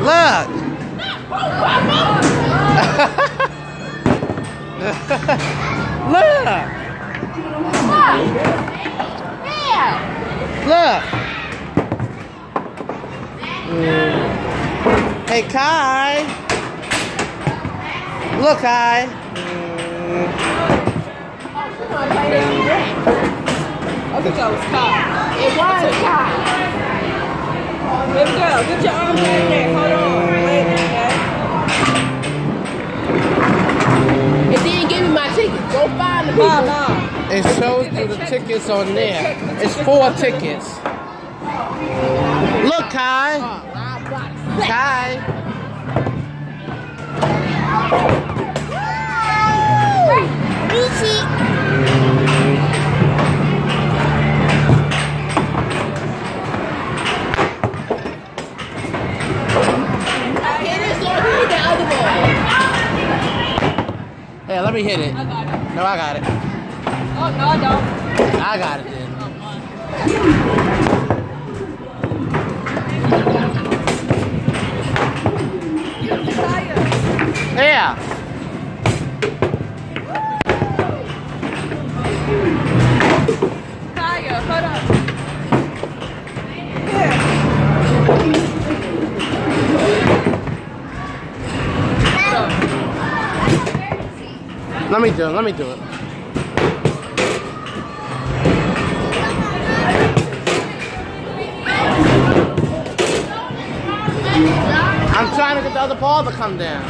Look. Look. Look. Hey, Kai. Look, Kai. I think that was Kai. It was Kai. Baby girl, get your arm back there. Hold on. Wait, okay? It didn't give me my ticket. Go find the people. Mom, mom. It shows you the tickets on there. It's four tickets. Look, Kai. Oh, Kai. Hey, let me hit it. I got it. No, I got it. Oh, no, I don't. I got it then. Oh, yeah. Kaya, hold on. Here. Let me do it. Let me do it. I'm trying to get the other ball to come down.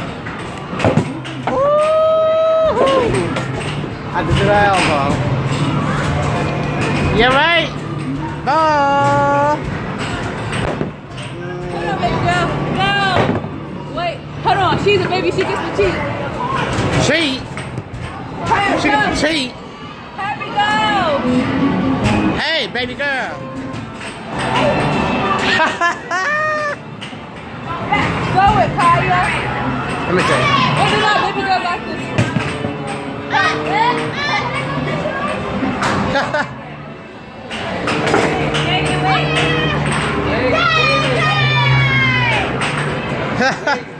I did the elbow. You're right? Ball. Hold on, baby girl. No. Wait, hold on. She's a baby. She gets the cheat. Go. Baby girl. Go it, Kaya. Let me see. Hold it up, baby girl got this. Wait, wait.